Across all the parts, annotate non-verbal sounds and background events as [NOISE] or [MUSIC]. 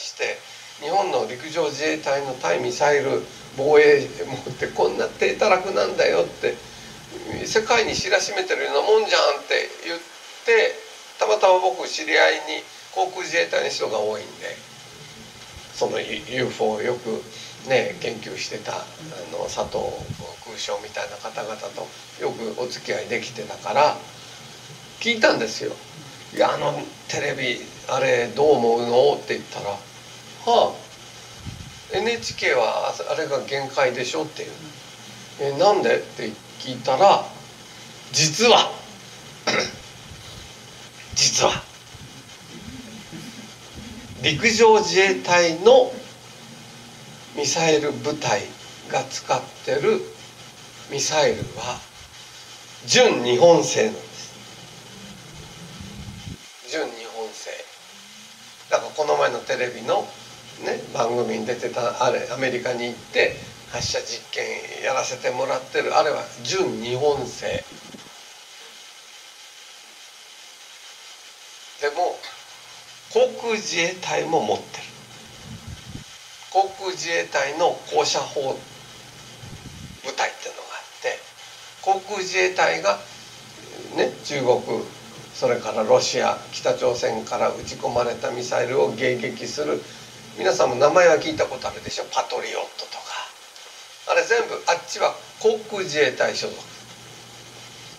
して日本の陸上自衛隊の対ミサイル防衛網ってこんな低たらくなんだよって世界に知らしめてるようなもんじゃんって言ってたまたま僕知り合いに航空自衛隊の人が多いんでその UFO をよくね研究してたあの佐藤空将みたいな方々とよくお付き合いできてたから聞いたんですよ。いやあのテレビあれどう思うの？って言ったら「はあ NHK はあれが限界でしょ」っていう「えなんで?」って聞いたら実は。[CLEARS THROAT] 実は。陸上自衛隊のミサイル部隊が使ってるミサイルは純日本製なんです。純日本製。だからこの前のテレビの、ね、番組に出てたあれアメリカに行って発射実験やらせてもらってるあれは純日本製。でも航空自衛隊も持ってる。航空自衛隊の降射砲部隊っていうのがあって航空自衛隊がね中国それからロシア北朝鮮から撃ち込まれたミサイルを迎撃する皆さんも名前は聞いたことあるでしょ？パトリオットとか。あれ全部あっちは航空自衛隊所属。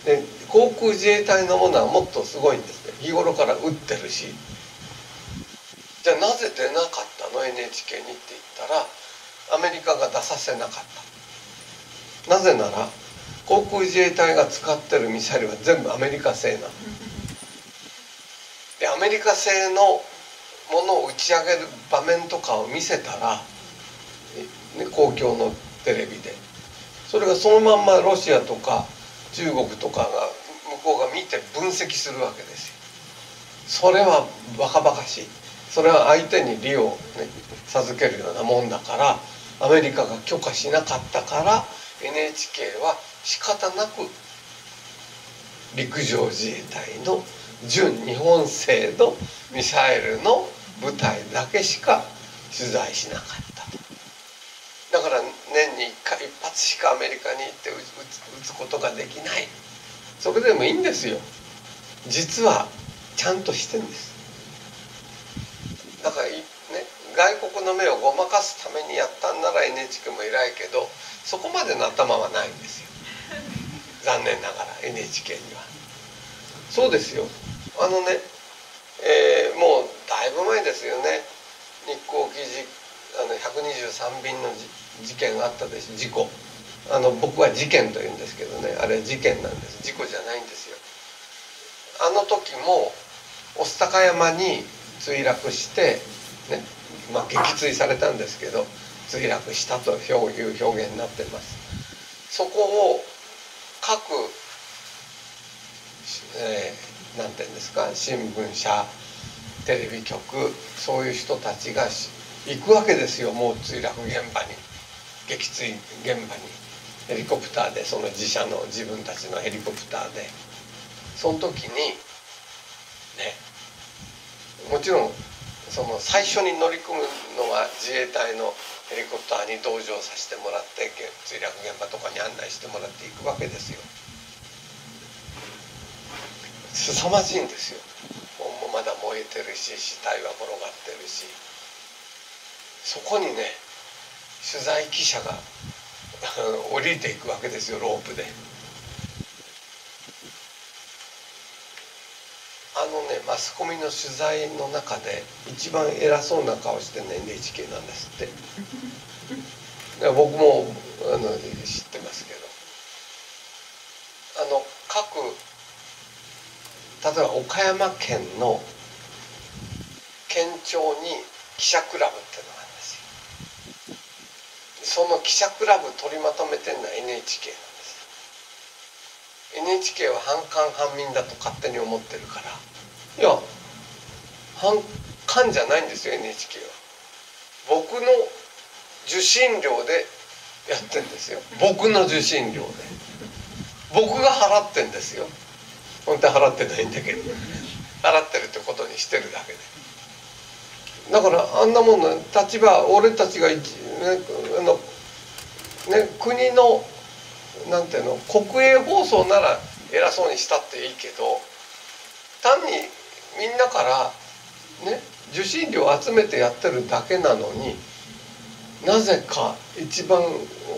で航空自衛隊のものはもっとすごいんですね。日頃から撃ってるし。じゃあなぜ出なかったの？NHK にって言ったらアメリカが出させなかった。なぜなら航空自衛隊が使ってるミサイルは全部アメリカ製なの。でアメリカ製のものを打ち上げる場面とかを見せたら、ね、公共のテレビで。それがそのまんまロシアとか中国とかが向こうが見て分析するわけですよ。それはバカバカしい。それは相手に利を、ね、授けるようなもんだからアメリカが許可しなかったから NHK は仕方なく陸上自衛隊の純日本製のミサイルの部隊だけしか取材しなかった。だから年に1回一発しかアメリカに行って撃つことができない。それでもいいんですよ。実はちゃんとしてんです。だからね外国の目をごまかすためにやったんなら NHK も偉いけどそこまでの頭はないんですよ。[LAUGHS] 残念ながら NHK には。そうですよ。あのね、だいぶ前ですよね。日航機事あの123便の事件があったでし事故。あの僕は事件と言うんですけどね。あれ事件なんです。事故じゃないんですよ。あの時も御巣鷹山に墜落してねまあ撃墜されたんですけど墜落したという表現になってます。そこを各、えー、ていうんですか？新聞社テレビ局そういう人たちが行くわけですよもう墜落現場に撃墜現場にヘリコプターでその自社の自分たちのヘリコプターでその時にねもちろんその最初に乗り込むのは自衛隊のヘリコプターに同乗させてもらって墜落現場とかに案内してもらっていくわけですよ。凄まじいんですよ。えてるし死体は転がってるし。そこにね取材記者が [LAUGHS] 降りていくわけですよロープで。あのねマスコミの取材の中で一番偉そうな顔してるの NHK なんですって。僕もあの知ってますけど。あの各例えば岡山県の県庁に記者クラブっていうのがあるんですよ。その記者クラブ取りまとめてるのは NHK なんです。NHK は反官反民だと勝手に思ってるから。いや反官じゃないんですよ NHK は。僕の受信料でやってんですよ。僕の受信料で。僕が払ってんですよ。本当は払ってないんだけど。払ってるってことにしてるだけで。だからあんなもんの立場俺たちが、ねあのね、国のなんていうの国営放送なら偉そうにしたっていいけど単にみんなからね受信料を集めてやってるだけなのになぜか一番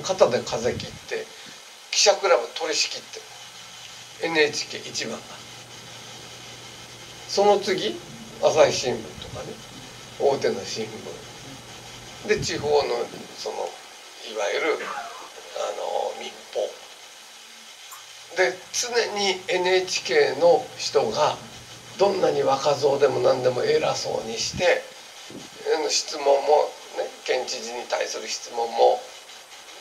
肩で風切って記者クラブ取り仕切って NHK 一番がその次朝日新聞とかね。大手の新聞。で地方のそのいわゆるあの民放で常に NHK の人がどんなに若造でも何でも偉そうにして質問もね県知事に対する質問も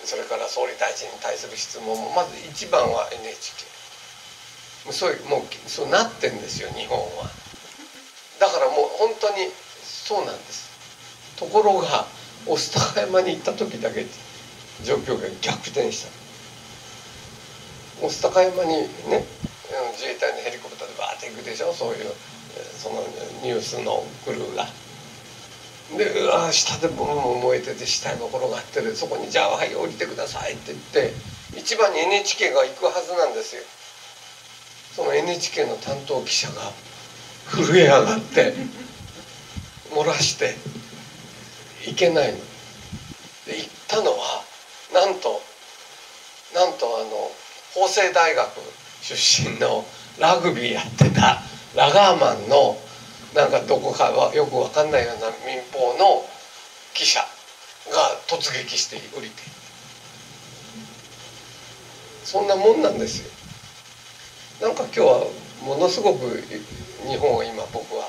それから総理大臣に対する質問もまず一番は NHK そういうもうそうなってんですよ日本は。だからもう本当にそうなんですところが御巣鷹山に行った時だけ状況が逆転した御巣鷹山にね自衛隊のヘリコプターでバーって行くでしょ？そういうそのニュースのクルーが。でうわ下でボンボン燃えてて死体が転がってるそこに「じゃあはい降りてください」って言って一番に NHK が行くはずなんですよ。その NHK の担当記者が震え上がって漏らしていけないの。で行ったのはなんとなんとあの法政大学出身のラグビーやってたラガーマンのなんかどこかはよく分かんないような民放の記者が突撃して降りてそんなもんなんですよなんか今日はものすごく日本を今僕は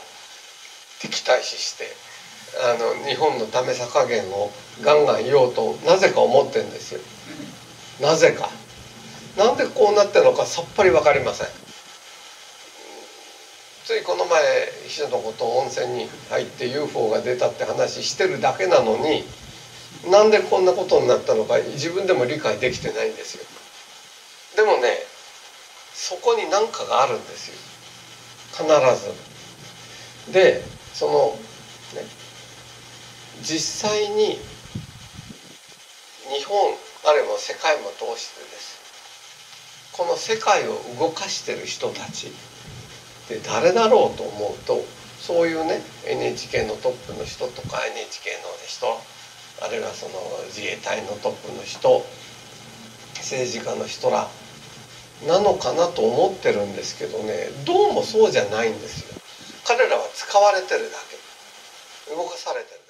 対視してあの日本のダメさ加減をガンガン言おうとなぜか思ってんですよ。なぜか。なんでこうなってるのかさっぱり分かりません。ついこの前秘書のこと温泉に入って UFO が出たって話してるだけなのになんでこんなことになったのか自分でも理解できてないんですよ。でもねそこに何かがあるんですよ。必ず。でそのね実際に日本あるいは世界も通してです。この世界を動かしてる人たちで誰だろうと思うとそういうね NHK のトップの人とか NHK の人あるいはその自衛隊のトップの人政治家の人らなのかなと思ってるんですけどねどうもそうじゃないんですよ。使われてるだけ。動かされてる。